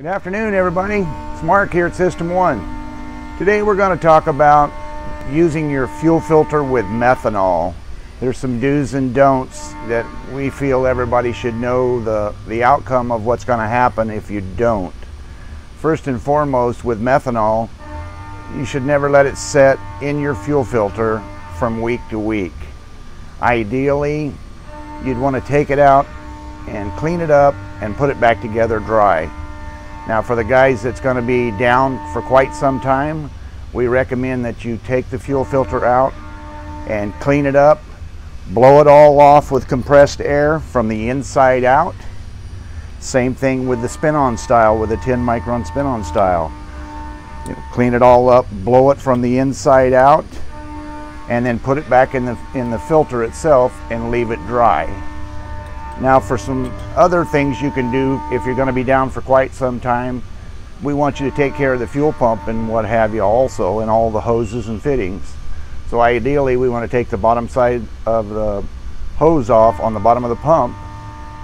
Good afternoon, everybody. It's Mark here at System One. Today we're going to talk about using your fuel filter with methanol. There's some do's and don'ts that we feel everybody should know the, the outcome of what's going to happen if you don't. First and foremost, with methanol, you should never let it set in your fuel filter from week to week. Ideally, you'd want to take it out and clean it up and put it back together dry. Now for the guys that's going to be down for quite some time, we recommend that you take the fuel filter out and clean it up, blow it all off with compressed air from the inside out. Same thing with the spin-on style with a 10 micron spin-on style. You know, clean it all up, blow it from the inside out, and then put it back in the, in the filter itself and leave it dry. Now for some other things you can do if you're going to be down for quite some time, we want you to take care of the fuel pump and what have you also and all the hoses and fittings. So ideally we want to take the bottom side of the hose off on the bottom of the pump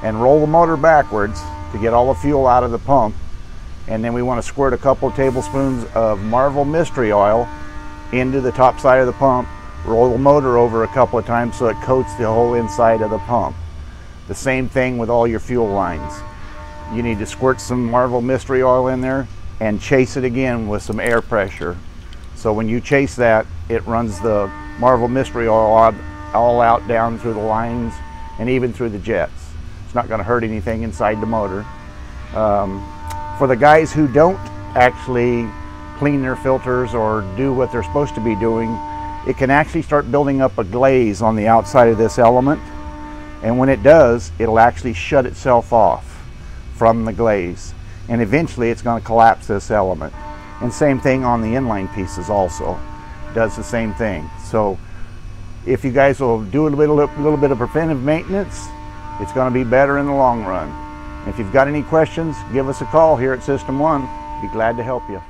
and roll the motor backwards to get all the fuel out of the pump. And then we want to squirt a couple of tablespoons of Marvel Mystery Oil into the top side of the pump, roll the motor over a couple of times so it coats the whole inside of the pump. The same thing with all your fuel lines. You need to squirt some Marvel Mystery Oil in there and chase it again with some air pressure. So when you chase that, it runs the Marvel Mystery Oil all out down through the lines and even through the jets. It's not going to hurt anything inside the motor. Um, for the guys who don't actually clean their filters or do what they're supposed to be doing, it can actually start building up a glaze on the outside of this element and when it does, it'll actually shut itself off from the glaze. And eventually it's going to collapse this element. And same thing on the inline pieces also. Does the same thing. So if you guys will do a little bit, little bit of preventive maintenance, it's going to be better in the long run. If you've got any questions, give us a call here at System One. Be glad to help you.